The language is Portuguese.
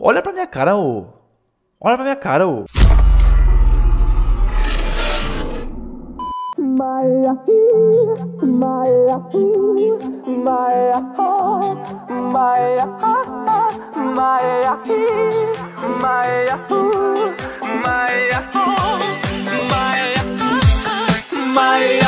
Olha pra minha cara, ô. Olha pra minha cara, ô. My